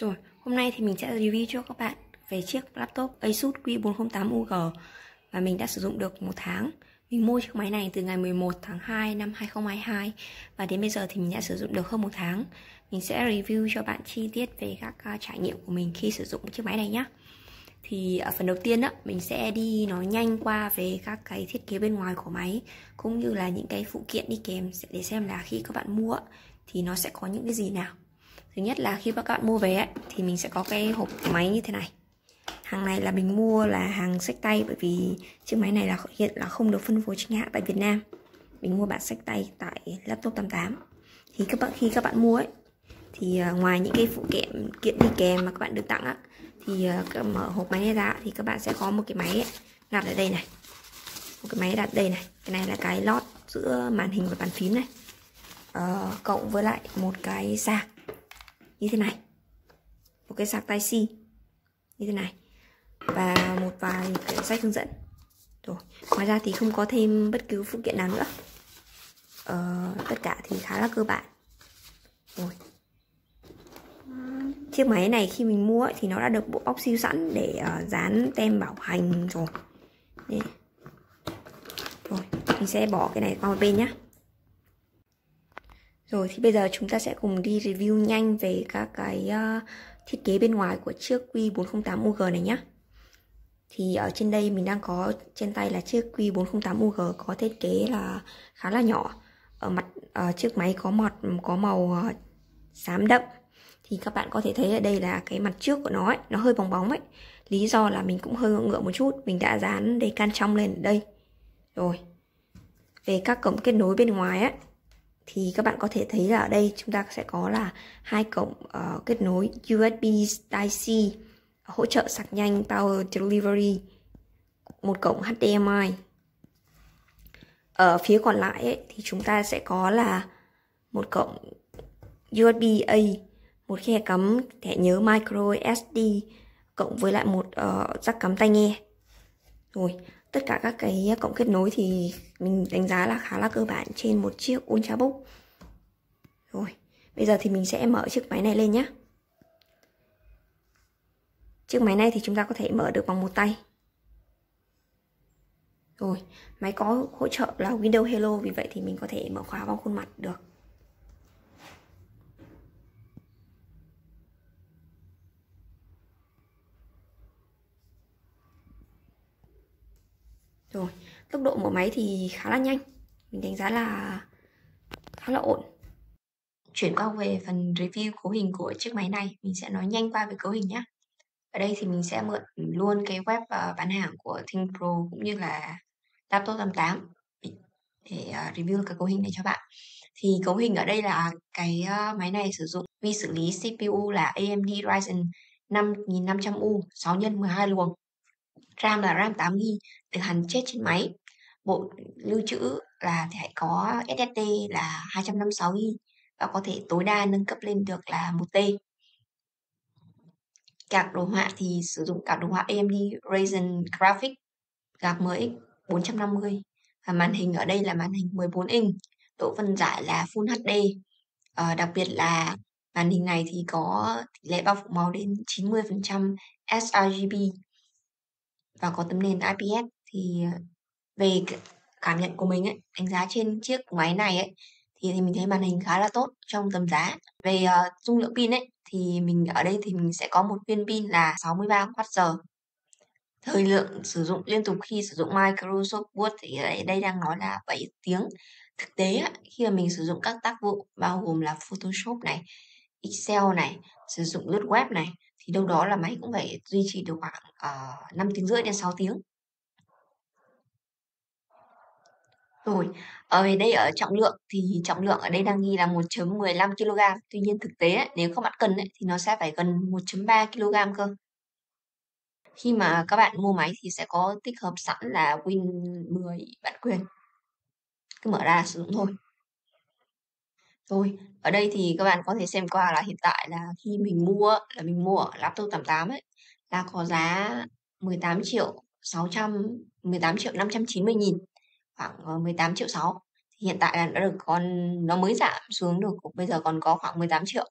Rồi, hôm nay thì mình sẽ review cho các bạn về chiếc laptop Asus Q408UG mà mình đã sử dụng được một tháng. Mình mua chiếc máy này từ ngày 11 tháng 2 năm 2022 và đến bây giờ thì mình đã sử dụng được hơn một tháng. Mình sẽ review cho bạn chi tiết về các à, trải nghiệm của mình khi sử dụng chiếc máy này nhé. Thì ở phần đầu tiên á, mình sẽ đi nói nhanh qua về các cái thiết kế bên ngoài của máy cũng như là những cái phụ kiện đi kèm để xem là khi các bạn mua thì nó sẽ có những cái gì nào thứ nhất là khi các bạn mua vé thì mình sẽ có cái hộp máy như thế này. Hàng này là mình mua là hàng sách tay bởi vì chiếc máy này là hiện là không được phân phối chính hãng tại Việt Nam. Mình mua bản sách tay tại laptop 88 thì các bạn khi các bạn mua ấy thì ờ, ngoài những cái phụ kiện kiện đi kèm mà các bạn được tặng á thì ờ, mở hộp máy này ra thì các bạn sẽ có một cái máy ấy, đặt ở đây này. Một cái máy đặt đây này. Cái này là cái lót giữa màn hình và bàn phím này. Uh, cộng với lại một cái sạc như thế này. Một cái sạc tai C. Như thế này. Và một vài quyển sách hướng dẫn. Rồi ngoài ra thì không có thêm bất cứ phụ kiện nào nữa. Ờ, tất cả thì khá là cơ bản. Rồi. Chiếc máy này khi mình mua ấy, thì nó đã được bộ bóc siêu sẵn để uh, dán tem bảo hành rồi. Đây. rồi mình sẽ bỏ cái này qua một bên nhé rồi thì bây giờ chúng ta sẽ cùng đi review nhanh về các cái uh, thiết kế bên ngoài của chiếc Q408UG này nhé. Thì ở trên đây mình đang có trên tay là chiếc Q408UG có thiết kế là khá là nhỏ. Ở mặt uh, chiếc máy có mặt có màu uh, xám đậm. Thì các bạn có thể thấy ở đây là cái mặt trước của nó ấy, nó hơi bóng bóng ấy. Lý do là mình cũng hơi ngựa một chút, mình đã dán đề can trong lên ở đây. Rồi. Về các cổng kết nối bên ngoài ấy thì các bạn có thể thấy là ở đây chúng ta sẽ có là hai cổng uh, kết nối USB Type-C hỗ trợ sạc nhanh Power Delivery một cổng HDMI ở phía còn lại ấy, thì chúng ta sẽ có là một cổng USB A một khe cắm thẻ nhớ micro SD cộng với lại một ờ, uh, jack cắm tai nghe. Rồi tất cả các cái cổng kết nối thì mình đánh giá là khá là cơ bản trên một chiếc Ultrabook rồi, bây giờ thì mình sẽ mở chiếc máy này lên nhé chiếc máy này thì chúng ta có thể mở được bằng một tay. Rồi, máy có hỗ trợ là Windows Hello, vì vậy thì mình có thể mở khóa bằng khuôn mặt được. Rồi, tốc độ mở máy thì khá là nhanh. Mình đánh giá là khá là ổn. Chuyển qua về phần review cấu hình của chiếc máy này Mình sẽ nói nhanh qua về cấu hình nhé Ở đây thì mình sẽ mượn luôn cái web ờ, bán hàng của ThinkPro cũng như là Laptop 88 để ờ, review cái cấu hình này cho bạn. Thì cấu hình ở đây là cái ờ, máy này sử dụng vi xử lý CPU là AMD Ryzen 5500U 6 x 12 luồng. RAM là RAM 8GB được hẳn chết trên máy. Bộ lưu trữ là thẻ có SSD là 256GB và có thể tối đa nâng cấp lên được là 1T card đồ họa thì sử dụng card đồ họa AMD Ryzen Graphics card MX 450 và màn hình ở đây là màn hình 14 inch độ phân giải là Full HD à, ờ, đặc biệt là màn hình này thì có tỷ lệ bao phủ màu đến 90% sRGB và có tấm nền IPS thì ờ, về cảm nhận của mình ấy, đánh giá trên chiếc máy này ấy thì, thì mình thấy màn hình khá là tốt trong tầm giá. Về uh, dung lượng pin ấy thì mình ở đây thì mình sẽ có một viên pin là 63 Wh. Thời lượng sử dụng liên tục khi sử dụng Microsoft Word thì ở đây đang nói là 7 tiếng. Thực tế khi mà mình sử dụng các tác vụ bao gồm là Photoshop này, Excel này, sử dụng lướt web này thì đâu đó là máy cũng phải duy trì được khoảng ờ, uh, 5 tiếng rưỡi đến 6 tiếng. Rồi, ờ, ở đây ở trọng lượng thì trọng lượng ở đây đang ghi là 1.15 kg. Tuy nhiên thực tế ấy, nếu các bạn cần ấy, thì nó sẽ phải gần 1.3 kg cơ. Khi mà các bạn mua máy thì sẽ có tích hợp sẵn là Win 10 bản quyền. Cứ mở ra sử dụng thôi. Rồi, ở đây thì các bạn có thể xem qua là hiện tại là khi mình mua là mình mua ở laptop 88 ấy là có giá 18 triệu 600 18 triệu 590 nghìn khoảng ờ, 18 triệu 6 thì hiện tại là đã được còn nó mới giảm xuống được bây giờ còn có khoảng 18 triệu.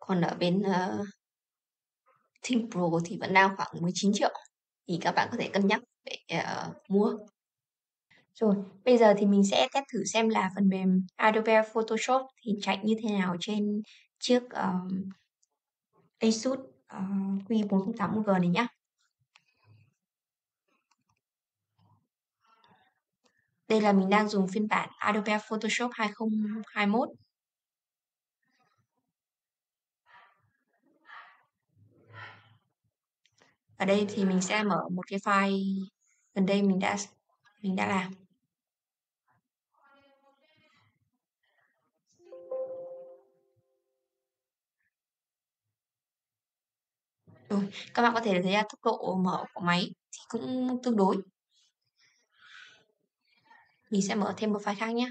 Còn ở bên ờ, uh, Think Pro thì vẫn đang khoảng 19 triệu. Thì các bạn có thể cân nhắc để uh, mua. Rồi, bây giờ thì mình sẽ test thử xem là phần mềm Adobe Photoshop thì chạy như thế nào trên chiếc uh, Asus ờ, uh, Q408G này nhé. Đây là mình đang dùng phiên bản Adobe Photoshop 2021. Ở đây thì mình sẽ mở một cái file gần đây mình đã mình đã làm. Ừ, các bạn có thể thấy là tốc độ mở của máy thì cũng tương đối. Mình sẽ mở thêm một file khác nhé.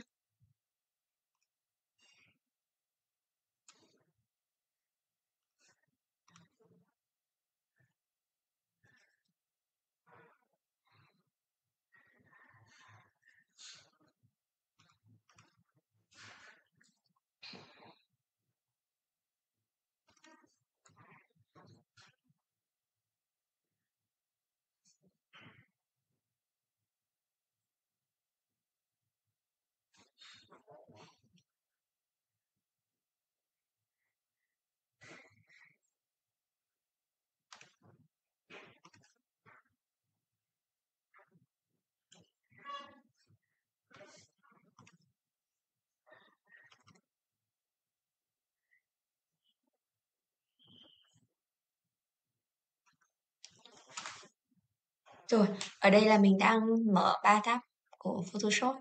Rồi, ở đây là mình đang mở ba tab của Photoshop.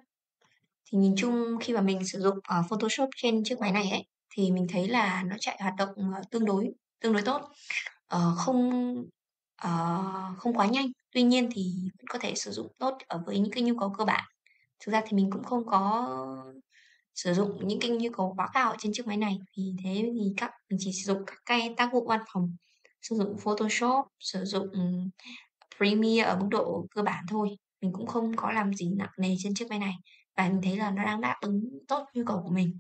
Thì nhìn chung khi mà mình sử dụng ở Photoshop trên chiếc máy này ấy thì mình thấy là nó chạy hoạt động ờ, tương đối tương đối tốt. Ờ, không uh, không quá nhanh. Tuy nhiên thì vẫn có thể sử dụng tốt ở với những cái nhu cầu cơ bản. Thực ra thì mình cũng không có sử dụng những cái nhu cầu quá cao trên chiếc máy này. Vì thế thì các mình chỉ sử dụng các cái tác vụ văn phòng, sử dụng Photoshop, sử dụng Premier ở mức độ cơ bản thôi. Mình cũng không có làm gì nặng nề trên chiếc máy này và mình thấy là nó đang đáp ứng tốt nhu cầu của mình.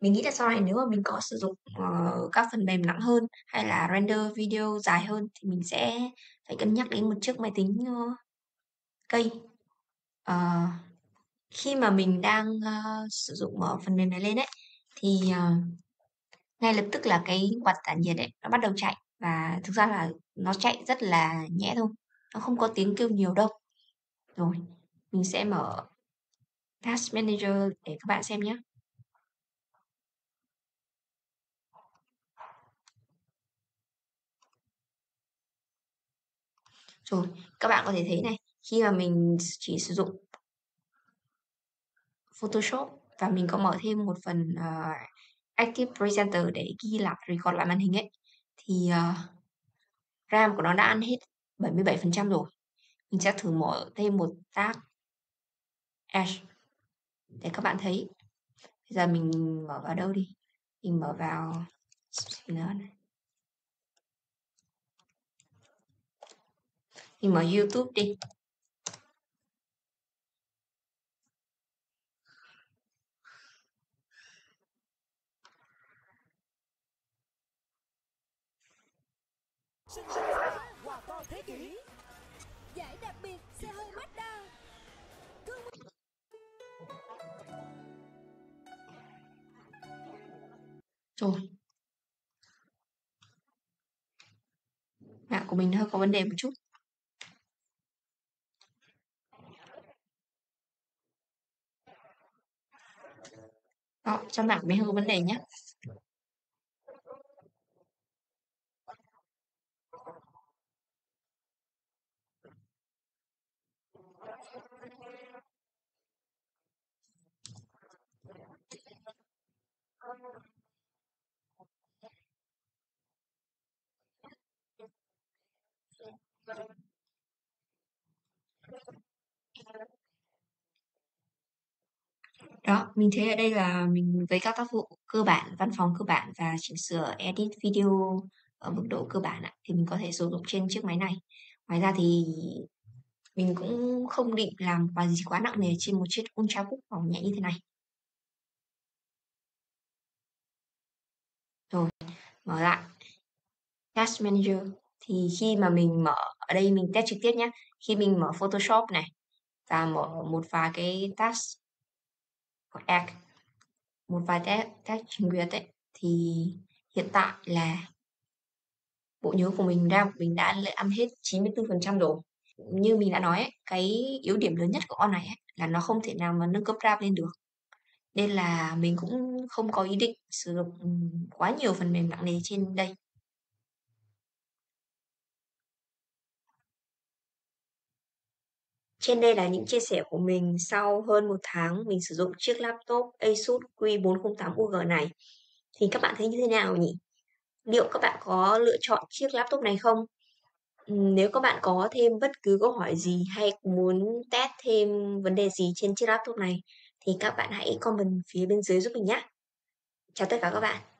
Mình nghĩ là sau này nếu mà mình có sử dụng uh, các phần mềm nặng hơn hay là render video dài hơn thì mình sẽ phải cân nhắc đến một chiếc máy tính uh, cây. Uh, khi mà mình đang uh, sử dụng uh, phần mềm này lên ấy thì uh, ngay lập tức là cái quạt tản nhiệt ấy nó bắt đầu chạy và thực ra là nó chạy rất là nhẹ thôi nó không có tiếng kêu nhiều đâu. Rồi mình sẽ mở Task Manager để các bạn xem nhé. Rồi các bạn có thể thấy này khi mà mình chỉ sử dụng Photoshop và mình có mở thêm một phần uh, Active Presenter để ghi lại record lại màn hình ấy thì uh, RAM của nó đã ăn hết 77% rồi. Mình sẽ thử mở thêm một tab Edge để các bạn thấy. Bây giờ mình mở vào đâu đi? Mình mở vào này. mình mở YouTube đi. Sinh ra quà to thế kỷ. Giải đặc biệt xe hơi Mazda. Rồi. Mạng của mình hơi có vấn đề một chút. Đó, cho mạng mình hơi có vấn đề nhé. Đó, mình thấy ở đây là mình với các tác vụ cơ bản, văn phòng cơ bản và chỉnh sửa edit video ở mức độ cơ bản ạ, thì mình có thể sử dụng trên chiếc máy này. Ngoài ra thì mình cũng không định làm quá gì quá nặng nề trên một chiếc Ultrabook mỏng nhẹ như thế này. Rồi, mở lại. Task Manager thì khi mà mình mở ở đây mình test trực tiếp nhé khi mình mở Photoshop này và mở một vài cái task của đạt một vài test test trình duyệt ấy thì hiện tại là bộ nhớ của mình RAM của mình đã ăn âm hết 94% rồi. Như mình đã nói ấy, cái yếu điểm lớn nhất của con này ấy, là nó không thể nào mà nâng cấp RAM lên được. Nên là mình cũng không có ý định sử dụng quá nhiều phần mềm nặng nề trên đây. Trên đây là những chia sẻ của mình sau hơn một tháng, mình sử dụng chiếc laptop Asus Q408UG này. Thì các bạn thấy như thế nào nhỉ? Liệu các bạn có lựa chọn chiếc laptop này không? Nếu các bạn có thêm bất cứ câu hỏi gì hay muốn test thêm vấn đề gì trên chiếc laptop này, thì các bạn hãy comment phía bên dưới giúp mình nhé. Chào tất cả các bạn.